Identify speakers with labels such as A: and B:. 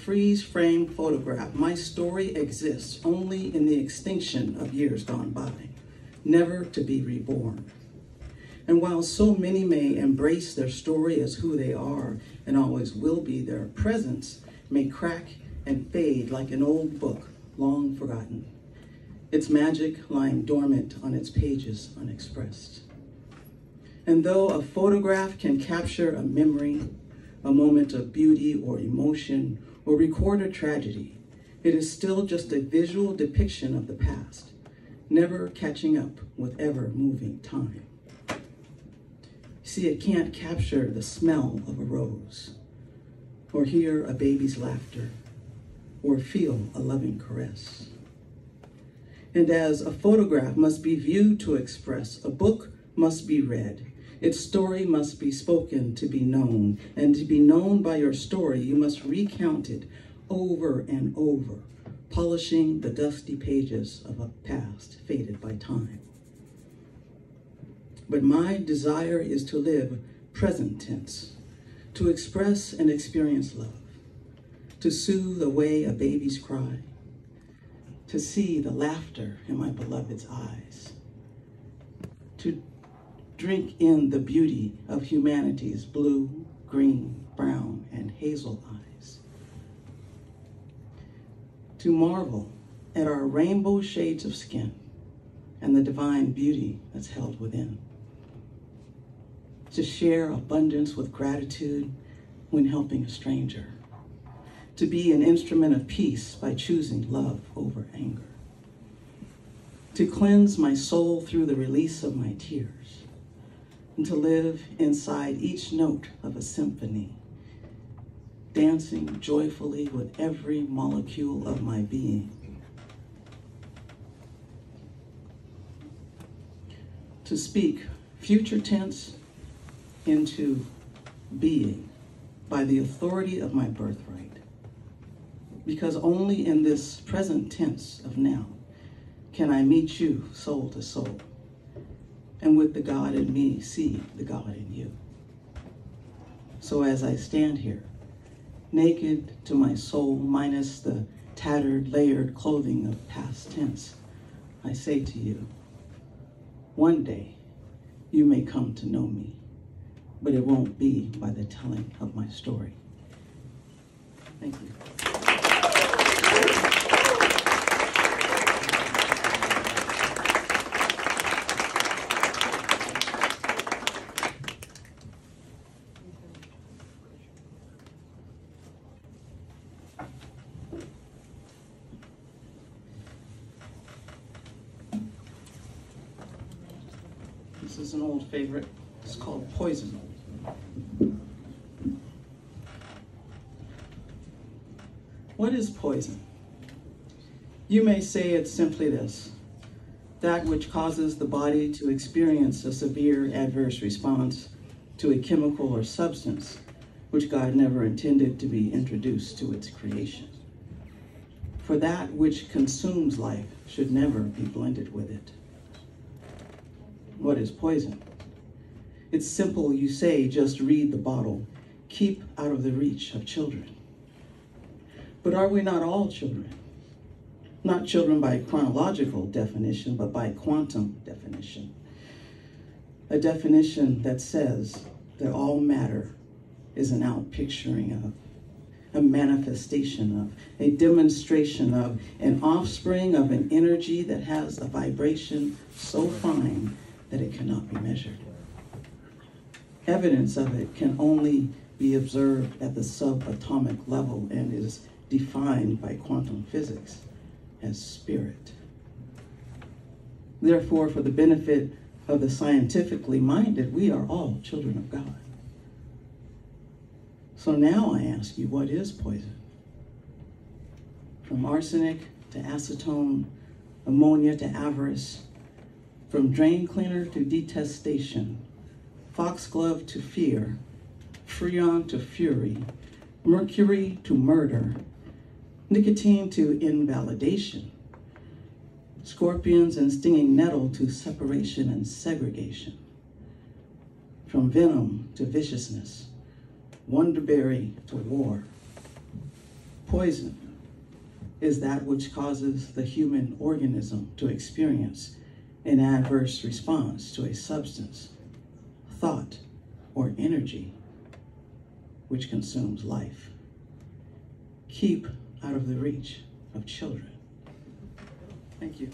A: freeze frame photograph, my story exists only in the extinction of years gone by, never to be reborn. And while so many may embrace their story as who they are and always will be, their presence may crack and fade like an old book long forgotten, its magic lying dormant on its pages unexpressed. And though a photograph can capture a memory, a moment of beauty or emotion, or record a tragedy, it is still just a visual depiction of the past, never catching up with ever moving time. See, it can't capture the smell of a rose, or hear a baby's laughter, or feel a loving caress. And as a photograph must be viewed to express, a book must be read, its story must be spoken to be known, and to be known by your story, you must recount it over and over, polishing the dusty pages of a past faded by time. But my desire is to live present tense, to express and experience love, to soothe away a baby's cry, to see the laughter in my beloved's eyes, to drink in the beauty of humanity's blue, green, brown, and hazel eyes. To marvel at our rainbow shades of skin and the divine beauty that's held within. To share abundance with gratitude when helping a stranger. To be an instrument of peace by choosing love over anger. To cleanse my soul through the release of my tears and to live inside each note of a symphony, dancing joyfully with every molecule of my being. To speak future tense into being by the authority of my birthright. Because only in this present tense of now can I meet you soul to soul and with the God in me, see the God in you. So as I stand here, naked to my soul, minus the tattered, layered clothing of past tense, I say to you, one day you may come to know me, but it won't be by the telling of my story. Thank you. Is an old favorite. It's called Poison. What is poison? You may say it's simply this that which causes the body to experience a severe adverse response to a chemical or substance which God never intended to be introduced to its creation. For that which consumes life should never be blended with it what is poison. It's simple, you say, just read the bottle. Keep out of the reach of children. But are we not all children? Not children by chronological definition, but by quantum definition. A definition that says that all matter is an outpicturing of, a manifestation of, a demonstration of, an offspring of an energy that has a vibration so fine that it cannot be measured. Evidence of it can only be observed at the subatomic level and is defined by quantum physics as spirit. Therefore, for the benefit of the scientifically minded, we are all children of God. So now I ask you, what is poison? From arsenic to acetone, ammonia to avarice, from drain cleaner to detestation, foxglove to fear, freon to fury, mercury to murder, nicotine to invalidation, scorpions and stinging nettle to separation and segregation, from venom to viciousness, wonderberry to war, Poison is that which causes the human organism to experience an adverse response to a substance, thought, or energy which consumes life. Keep out of the reach of children. Thank you.